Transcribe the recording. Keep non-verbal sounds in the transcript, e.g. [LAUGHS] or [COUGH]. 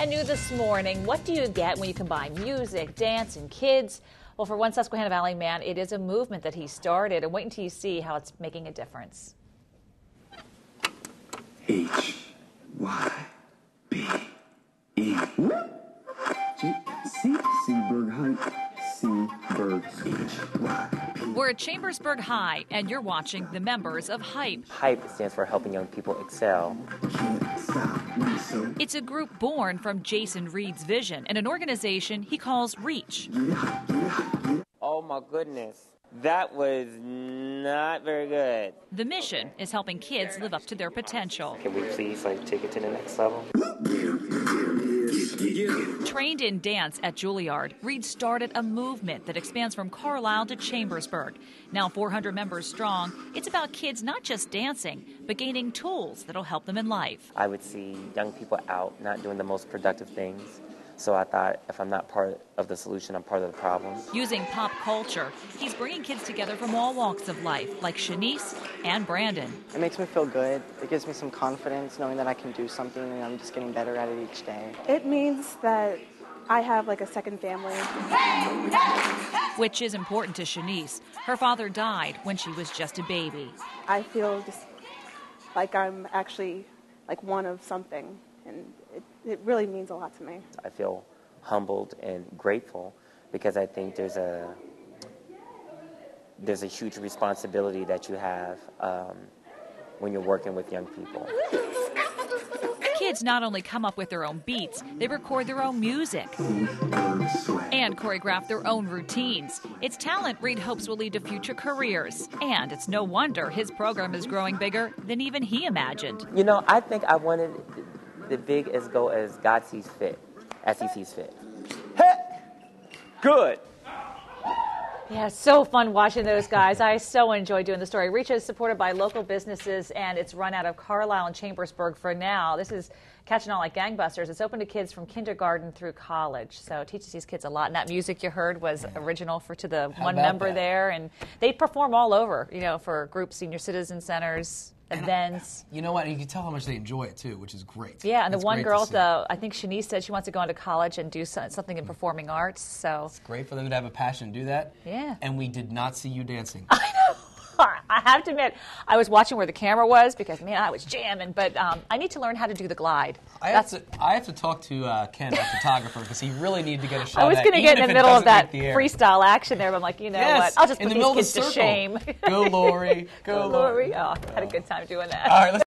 And new this morning, what do you get when you combine music, dance, and kids? Well, for one Susquehanna Valley man, it is a movement that he started, and wait until you see how it's making a difference. H Y P E. G C Seaburg Heights. Seaburg H Y. We're at Chambersburg High, and you're watching the members of HYPE. HYPE stands for Helping Young People Excel. Can't stop me, so It's a group born from Jason Reed's vision and an organization he calls REACH. get it hot, get it hot, get it Oh my goodness. That was not very good. The mission is helping kids live up to their potential. Can we please like take it to the next level? Trained in dance at Juilliard, Reed started a movement that expands from Carlisle to Chambersburg. Now 400 members strong, it's about kids not just dancing, but gaining tools that'll help them in life. I would see young people out not doing the most productive things. So I thought if I'm not part of the solution, I'm part of the problem. Using pop culture, he's bringing kids together from all walks of life, like Shanice and Brandon. It makes me feel good. It gives me some confidence knowing that I can do something and I'm just getting better at it each day. It means that I have like a second family. which is important to Shanice. Her father died when she was just a baby. I feel just like I'm actually like one of something, and it, it really means a lot to me. I feel humbled and grateful because I think there's a there's a huge responsibility that you have um, when you're working with young people. Kids not only come up with their own beats, they record their own music and choreograph their own routines. It's talent Reed hopes will lead to future careers. And it's no wonder his program is growing bigger than even he imagined. You know, I think I wanted the big as go as God sees fit, as He sees fit. Good. Yeah, so fun watching those guys. I so enjoy doing the story. Reach is supported by local businesses and it's run out of Carlisle and Chambersburg for now. This is catching on like gangbusters. It's open to kids from kindergarten through college. So it teaches these kids a lot. And that music you heard was original for to the one about member that? there. And they perform all over, you know, for groups, senior citizen centers, events. You know what? You can tell how much they enjoy it too, which is great. Yeah, and the one girl, though, I think Shanice said she wants to go into college and do something in mm. performing arts. So It's great for them to have a passion to do that. Yeah. And we did not see you dancing. [LAUGHS] I have to admit, I was watching where the camera was because man, I was jamming. But um, I need to learn how to do the glide. I have to. I have to talk to uh, Ken, our photographer, because he really needed to get a shot. I was going to get in the middle of that the freestyle action there, but I'm like, you know Yes, what? I'll just in put the these kids the to shame. Go, Lori. [LAUGHS] Go, Lori. Oh, had a good time doing that. All right, let's